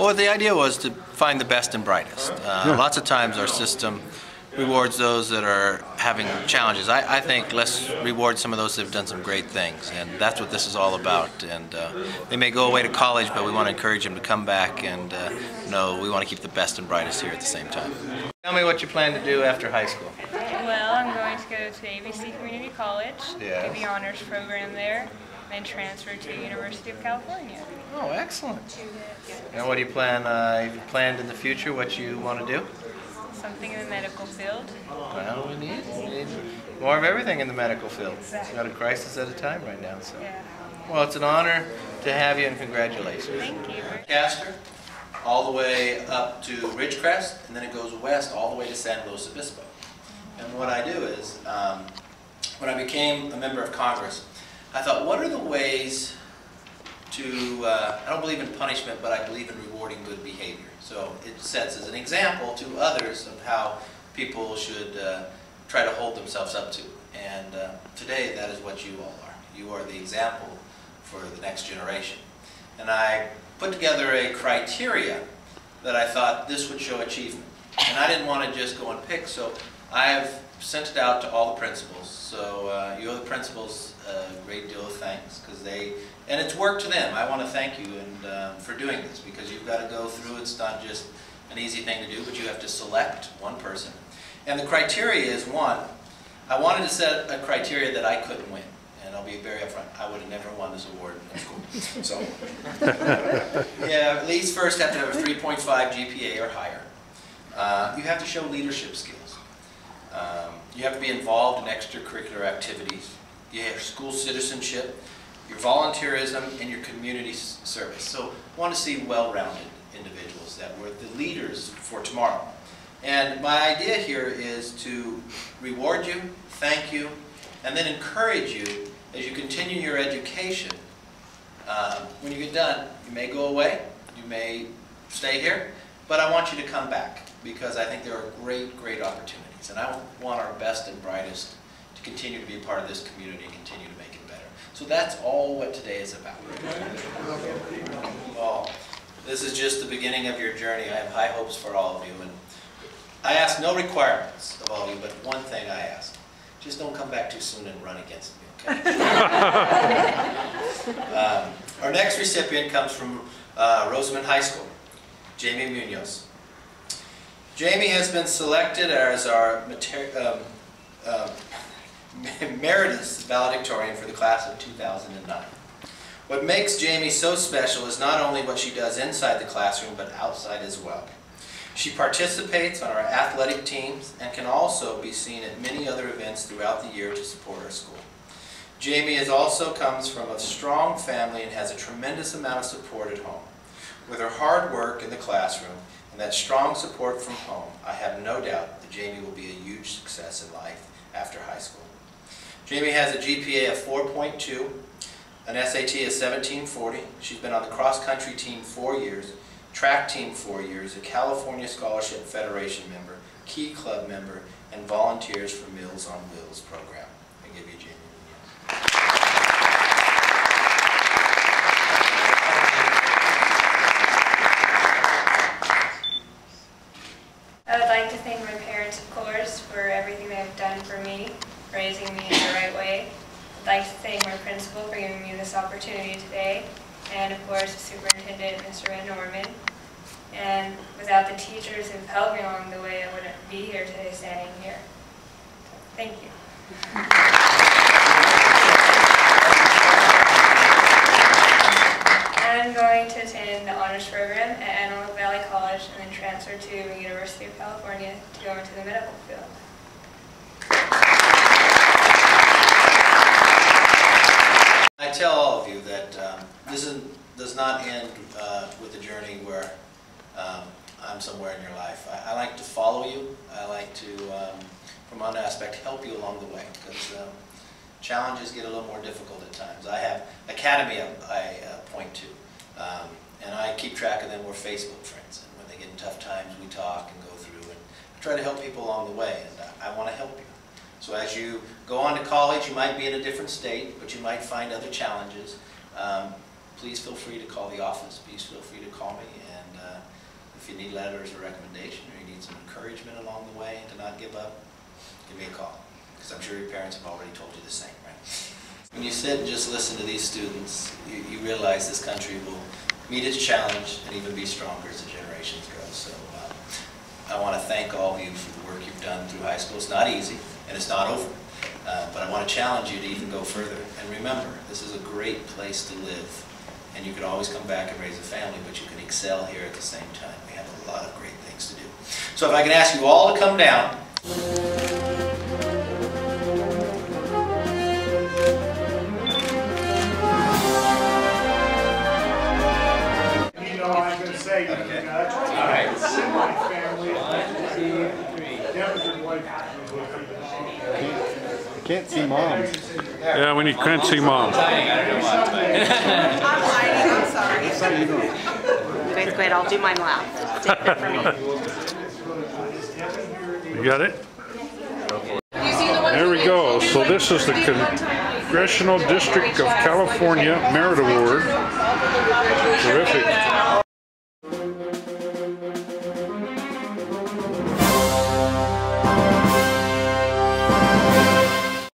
Well, the idea was to find the best and brightest. Uh, Lots of times our system rewards those that are having challenges. I, I think let's reward some of those that have done some great things, and that's what this is all about. And uh, they may go away to college, but we want to encourage them to come back and uh, know we want to keep the best and brightest here at the same time. Tell me what you plan to do after high school. Well, I'm going to go to AVC Community College, Yes. do the honors program there, then transfer to University of California. Oh, excellent. And what do you plan, uh, have you planned in the future what you want to do? Something in the medical field. Well, we need, we need more of everything in the medical field. It's got a crisis at a time right now, so. Yeah. Well, it's an honor to have you and congratulations. Thank you. Castor, all the way up to Ridgecrest, and then it goes west all the way to San Luis Obispo. And what I do is, um, when I became a member of Congress, I thought, what are the ways to, uh, I don't believe in punishment, but I believe in rewarding good behavior. So it sets as an example to others of how people should uh, try to hold themselves up to. And uh, today, that is what you all are. You are the example for the next generation. And I put together a criteria that I thought this would show achievement. And I didn't want to just go and pick, so I have sent it out to all the principals. So uh, you owe the principals a great deal of thanks because they, and it's work to them. I want to thank you and uh, for doing this because you've got to go through. It's not just an easy thing to do, but you have to select one person. And the criteria is one. I wanted to set a criteria that I couldn't win, and I'll be very upfront. I would have never won this award in school. So, yeah, at least first have to have a 3.5 GPA or higher. Uh, you have to show leadership skills. Um, you have to be involved in extracurricular activities. You have school citizenship, your volunteerism, and your community service. So I want to see well-rounded individuals that were the leaders for tomorrow. And my idea here is to reward you, thank you, and then encourage you as you continue your education. Um, when you get done, you may go away, you may stay here, but I want you to come back because I think there are great, great opportunities. And I want our best and brightest to continue to be a part of this community and continue to make it better. So that's all what today is about. Well, this is just the beginning of your journey. I have high hopes for all of you. And I ask no requirements of all of you, but one thing I ask. Just don't come back too soon and run against me, okay? Um, Our next recipient comes from uh, Rosamond High School, Jamie Muniz. Jamie has been selected as our um, um, emeritus valedictorian for the class of 2009. What makes Jamie so special is not only what she does inside the classroom, but outside as well. She participates on our athletic teams and can also be seen at many other events throughout the year to support our school. Jamie is also comes from a strong family and has a tremendous amount of support at home. With her hard work in the classroom and that strong support from home, I have no doubt that Jamie will be a huge success in life after high school. Jamie has a GPA of 4.2, an SAT of 1740. She's been on the cross-country team four years, track team four years, a California Scholarship Federation member, Key Club member, and volunteers for Meals on Wheels program. I give you Jamie Muniz. I would like to thank my parents, of course, for everything they have done for me, raising me in the right way. I'd like to thank my principal for giving me this opportunity today, and of course, superintendent, Mr. Van Norman. And without the teachers who've helped me along the way, I wouldn't be here today standing here. So, Thank you. I'm going to attend the honors program at Antelope Valley College and then transfer to the University of California to go into the medical field. I tell all of you that um, this is, does not end uh, with a journey where um, I'm somewhere in your life. I, I like to follow you. I like to, um, from one aspect, help you along the way because um, challenges get a little more difficult at times. I have Academy I, I uh, point to, um, and I keep track of them. We're Facebook friends, and when they get in tough times, we talk and go through, and I try to help people along the way, and I, I want to help you. So as you go on to college, you might be in a different state, but you might find other challenges. Um, please feel free to call the office, please feel free to call me, and uh, if you need letters or recommendation, or you need some encouragement along the way to not give up, give me a call, because I'm sure your parents have already told you the same, right? When you sit and just listen to these students, you, you realize this country will meet its challenge and even be stronger as the generations go. So um, I want to thank all of you for the work you've done through high school. It's not easy, and it's not over. Uh, But I want to challenge you to even go further. And remember, this is a great place to live. And you can always come back and raise a family, but you can excel here at the same time. We have a lot of great things to do. So if I can ask you all to come down. Can't see mom. Yeah, we need Clancy mom. Dying, I don't know why. I'm hiding, I'm sorry. Guys, go ahead, I'll do mine loud. Take it from me. You got it? There we go. So this is the Congressional District of California Merit Award. Terrific.